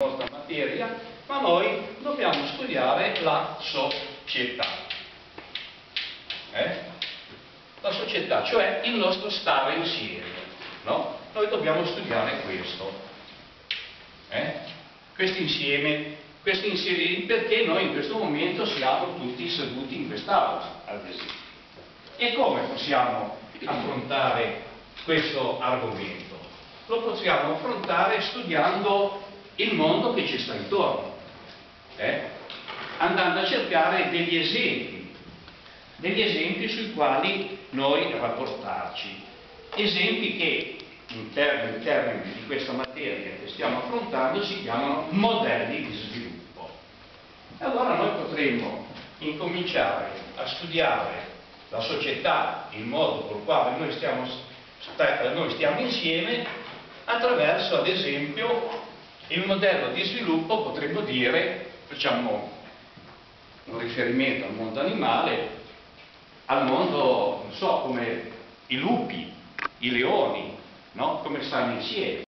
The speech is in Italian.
nostra materia, ma noi dobbiamo studiare la società. Eh? La società, cioè il nostro stare insieme. No? Noi dobbiamo studiare questo. Eh? Questo insieme, questo insieme, perché noi in questo momento siamo tutti seduti in quest'aula, ad esempio. E come possiamo affrontare questo argomento? Lo possiamo affrontare studiando il mondo che ci sta intorno, eh? andando a cercare degli esempi, degli esempi sui quali noi rapportarci, esempi che in termini, in termini di questa materia che stiamo affrontando si chiamano modelli di sviluppo. E allora noi potremmo incominciare a studiare la società, il modo col quale noi stiamo, noi stiamo insieme attraverso ad esempio il modello di sviluppo potremmo dire, facciamo un riferimento al mondo animale, al mondo, non so, come i lupi, i leoni, no? come stanno insieme.